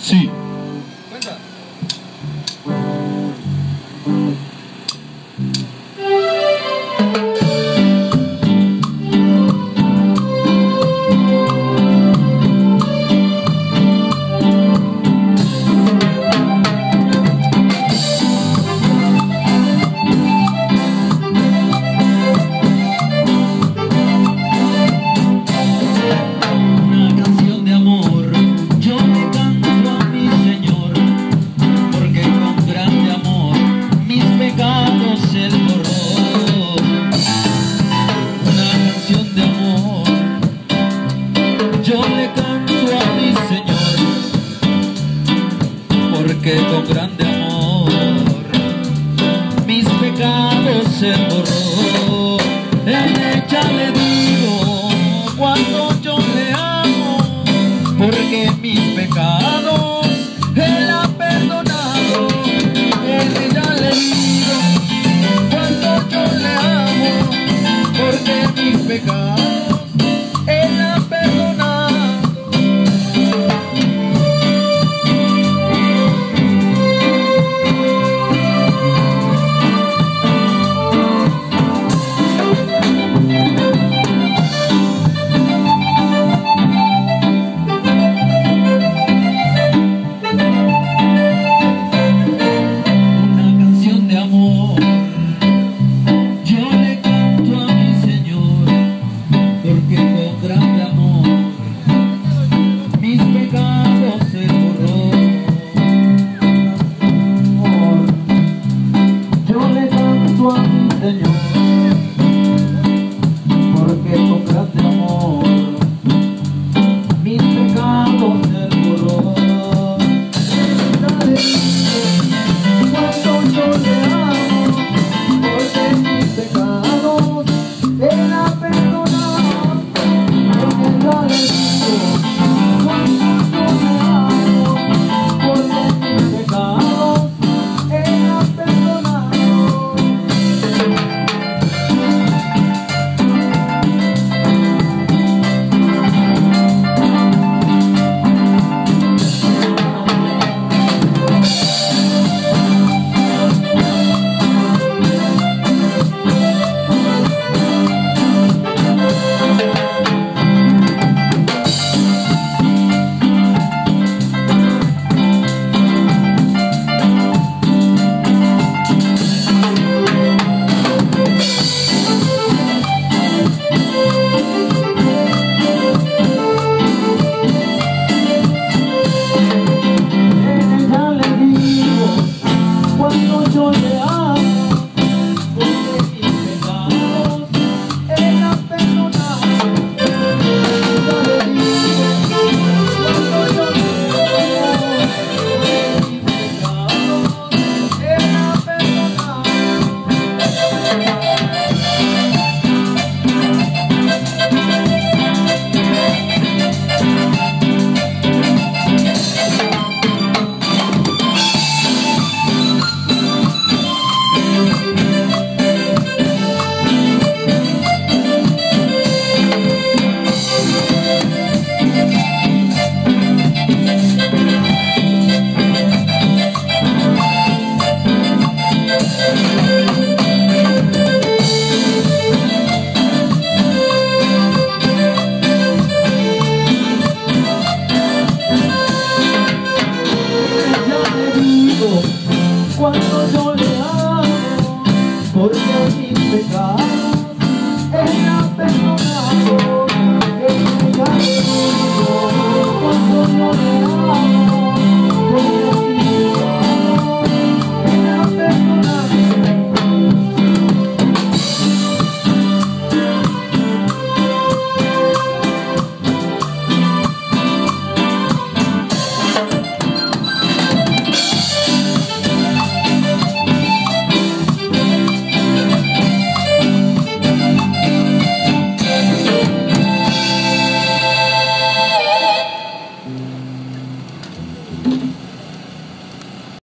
Sí. Cuenta. mis pecados Él ha perdonado. Él ya le digo cuánto yo le amo, porque mis pecados. I'm gonna